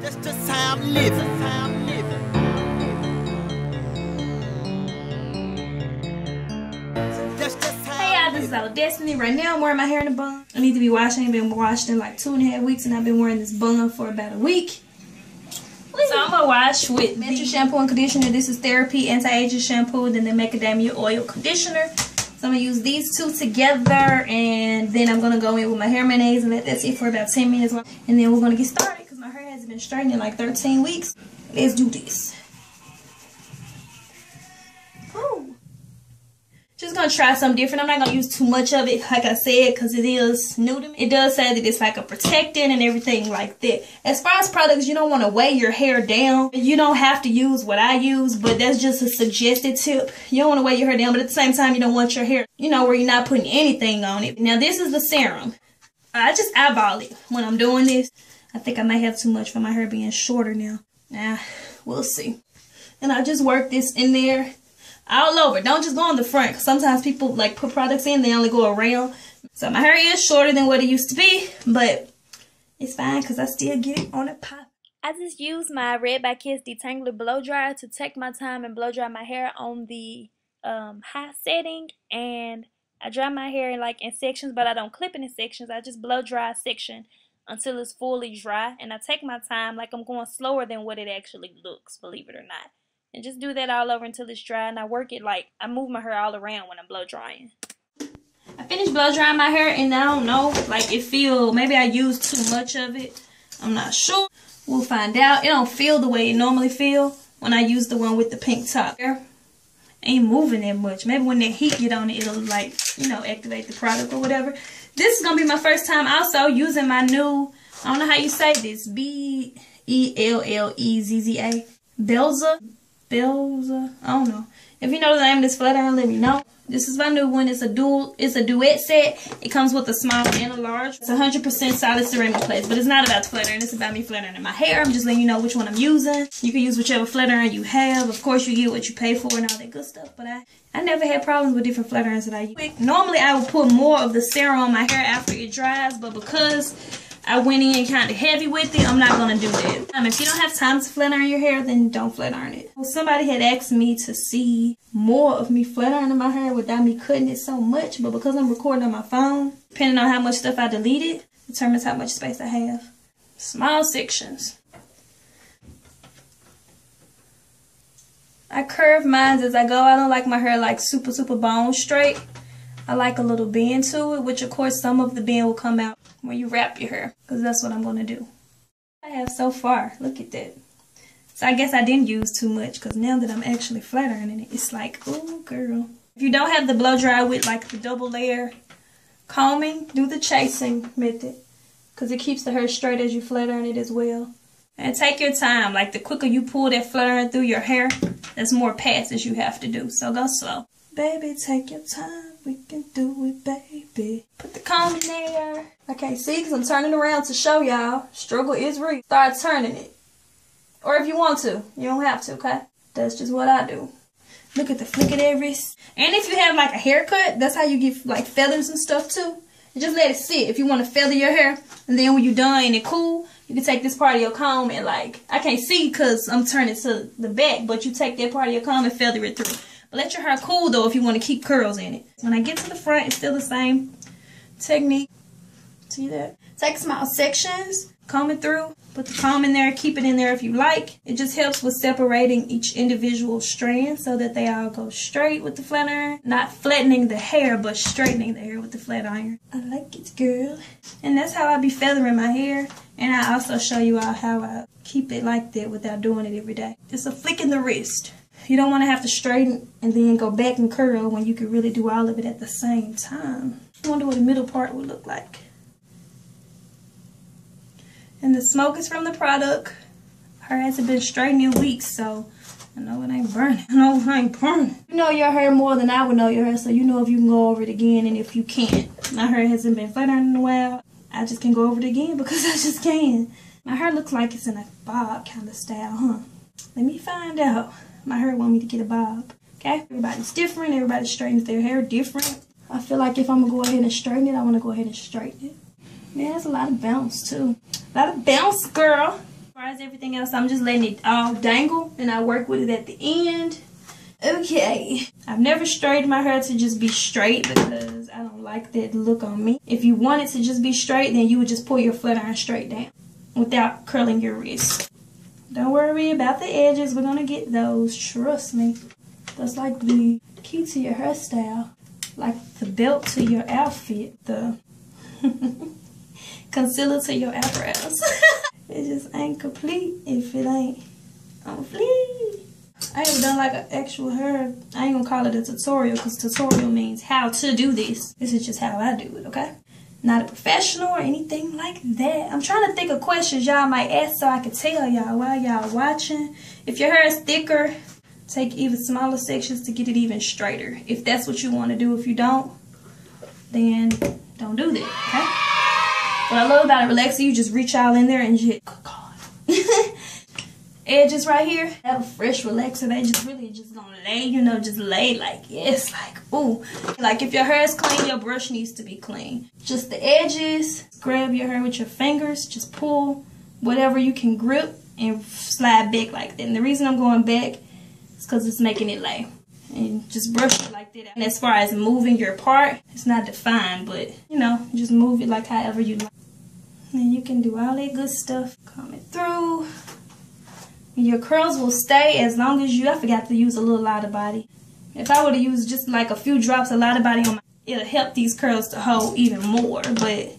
That's just how I'm living. That's just how Hey y'all, this is Our Destiny. Right now I'm wearing my hair in a bun. I need to be washed. I ain't been washed in like two and a half weeks and I've been wearing this bun for about a week. So I'm gonna wash with Metro shampoo and conditioner. This is Therapie Anti-Aging Shampoo, then the Macadamia Oil Conditioner. So I'm gonna use these two together and then I'm gonna go in with my hair mayonnaise and let that sit for about 10 minutes. And then we're gonna get started because my hair hasn't been straightened in like 13 weeks. Let's do this. Ooh. Just gonna try something different. I'm not gonna use too much of it, like I said, because it is new to me. It does say that it's like a protectant and everything like that. As far as products, you don't want to weigh your hair down. You don't have to use what I use, but that's just a suggested tip. You don't want to weigh your hair down, but at the same time, you don't want your hair, you know, where you're not putting anything on it. Now, this is the serum. I just eyeball it when I'm doing this. I think I might have too much for my hair being shorter now. Nah, we'll see. And I just work this in there all over. Don't just go on the front. Cause sometimes people like put products in, they only go around. So my hair is shorter than what it used to be, but it's fine because I still get it on a pop. I just use my Red by Kiss Detangler blow dryer to take my time and blow dry my hair on the um, high setting. And I dry my hair in, like in sections, but I don't clip it in sections. I just blow dry a section until it's fully dry. And I take my time like I'm going slower than what it actually looks, believe it or not. And just do that all over until it's dry. And I work it like, I move my hair all around when I'm blow drying. I finished blow drying my hair and I don't know, like it feel, maybe I used too much of it. I'm not sure. We'll find out. It don't feel the way it normally feel when I use the one with the pink top. Ain't moving that much. Maybe when that heat get on it, it'll like, you know, activate the product or whatever. This is going to be my first time also using my new, I don't know how you say this, B-E-L-L-E-Z-Z-A. Belza Belza. Uh, I don't know. If you know the name of this flat iron, let me know. This is my new one. It's a dual, it's a duet set. It comes with a small and a large. It's 100% solid ceramic plates, but it's not about flat iron. It's about me flat ironing my hair. I'm just letting you know which one I'm using. You can use whichever flat iron you have. Of course, you get what you pay for and all that good stuff, but I, I never had problems with different flat irons that I use. Normally, I would put more of the serum on my hair after it dries, but because I went in kind of heavy with it. I'm not going to do that. Um, if you don't have time to flat iron your hair, then don't flat iron it. Well, somebody had asked me to see more of me flat ironing my hair without me cutting it so much. But because I'm recording on my phone, depending on how much stuff I deleted, determines how much space I have. Small sections. I curve mine as I go. I don't like my hair like super, super bone straight. I like a little bend to it, which of course some of the bend will come out when you wrap your hair because that's what I'm going to do. I have so far. Look at that. So I guess I didn't use too much because now that I'm actually flat ironing it, it's like, oh girl. If you don't have the blow dry with like the double layer combing, do the chasing method because it keeps the hair straight as you flat iron it as well. And take your time. Like the quicker you pull that flat iron through your hair, there's more passes you have to do. So go slow. Baby, take your time. We can do it, baby. Put the comb in there. I can't see because I'm turning around to show y'all. Struggle is real. Start turning it. Or if you want to. You don't have to, okay? That's just what I do. Look at the flick of that wrist. And if you have like a haircut, that's how you get like feathers and stuff too. You just let it sit. If you want to feather your hair, and then when you're done and it cool, you can take this part of your comb and like, I can't see because I'm turning to the back, but you take that part of your comb and feather it through. Let your hair cool though if you want to keep curls in it. When I get to the front, it's still the same technique. See that? Take small sections, comb it through, put the comb in there, keep it in there if you like. It just helps with separating each individual strand so that they all go straight with the flat iron. Not flattening the hair, but straightening the hair with the flat iron. I like it, girl. And that's how I be feathering my hair. And I also show you all how I keep it like that without doing it every day. It's a flick in the wrist. You don't want to have to straighten and then go back and curl when you could really do all of it at the same time. I wonder what the middle part would look like. And the smoke is from the product. Her hasn't been straightened in weeks, so I know it ain't burning. I know it ain't burning. You know your hair more than I would know your hair, so you know if you can go over it again and if you can't. My hair hasn't been flat in a while. I just can go over it again because I just can. My hair looks like it's in a bob kind of style, huh? Let me find out. My hair want me to get a bob. Okay? Everybody's different. Everybody straightens their hair different. I feel like if I'm going to go ahead and straighten it, I want to go ahead and straighten it. Yeah, there's a lot of bounce, too. A lot of bounce, girl. far as everything else, I'm just letting it all dangle and I work with it at the end. Okay. I've never straightened my hair to just be straight because I don't like that look on me. If you want it to just be straight, then you would just pull your flat iron straight down without curling your wrist. Don't worry about the edges. We're going to get those. Trust me. That's like the key to your hairstyle. Like the belt to your outfit. The concealer to your eyebrows. it just ain't complete if it ain't on. I ain't done like an actual hair. I ain't gonna call it a tutorial because tutorial means how to do this. This is just how I do it, okay? Not a professional or anything like that. I'm trying to think of questions y'all might ask so I can tell y'all while y'all watching. If your hair is thicker, take even smaller sections to get it even straighter. If that's what you want to do. If you don't, then don't do that, okay? What I love about it, relaxer, you just reach all in there and just, oh God. Edges right here. Have a fresh relaxer they just really just gonna lay you know just lay like yes like ooh. Like if your hair is clean your brush needs to be clean. Just the edges. Grab your hair with your fingers. Just pull whatever you can grip and slide back like that. And the reason i'm going back is because it's making it lay. And just brush it like that. And as far as moving your part it's not defined but you know just move it like however you like. And you can do all that good stuff coming through your curls will stay as long as you, I forgot to use a little Lotta Body. If I would have used just like a few drops of Lotta Body on my, it'll help these curls to hold even more, but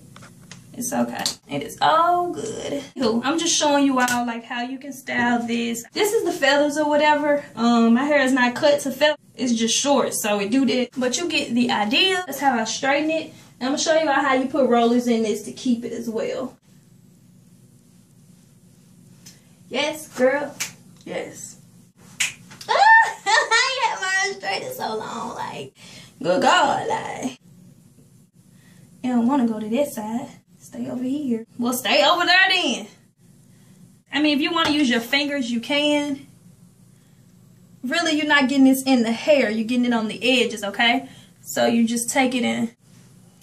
it's okay. It is all good. I'm just showing you all like how you can style this. This is the feathers or whatever. Um, my hair is not cut to feather. It's just short, so it do that. But you get the idea. That's how I straighten it. And I'm gonna show you all how you put rollers in this to keep it as well. Yes, girl. Yes. I had my straight in so long. Like, good God, like. You don't want to go to this side. Stay over here. Well, stay over there then. I mean, if you want to use your fingers, you can. Really, you're not getting this in the hair. You're getting it on the edges, okay? So you just take it in.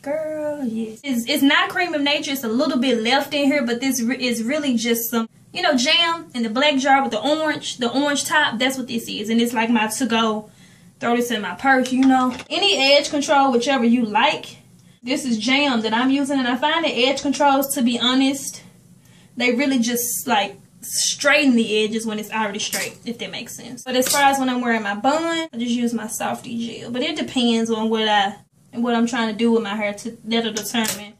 Girl, yes. It's, it's not Creme of Nature. It's a little bit left in here, but this is really just some you know, jam in the black jar with the orange, the orange top. That's what this is. And it's like my to-go, throw this in my purse, you know. Any edge control, whichever you like. This is jam that I'm using. And I find the edge controls, to be honest, they really just like straighten the edges when it's already straight, if that makes sense. But as far as when I'm wearing my bun, I just use my Softee gel. But it depends on what I what I'm trying to do with my hair to that'll determine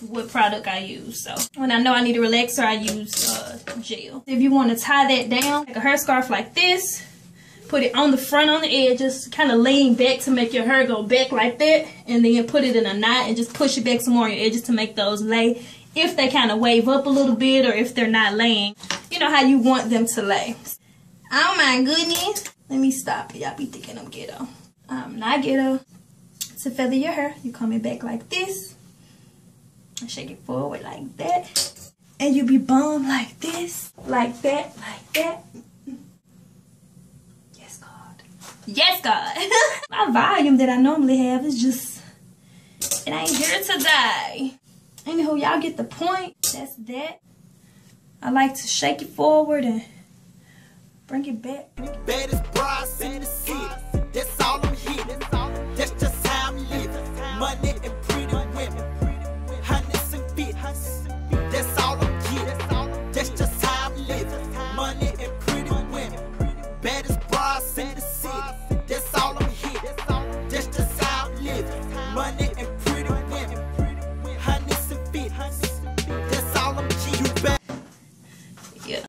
what product I use. So when I know I need a relaxer, I use uh, gel. If you want to tie that down, like a hair scarf like this, put it on the front on the edge, just kind of lean back to make your hair go back like that, and then put it in a knot and just push it back some more on your edges to make those lay. If they kind of wave up a little bit or if they're not laying, you know how you want them to lay. Oh my goodness. Let me stop it. Y'all be thinking I'm ghetto. I'm not ghetto. To feather your hair, you come it back like this shake it forward like that. And you be bum like this, like that, like that. Yes, God. Yes, God. My volume that I normally have is just, it ain't here today. Anywho, y'all get the point. That's that. I like to shake it forward and bring it back. Bring it back.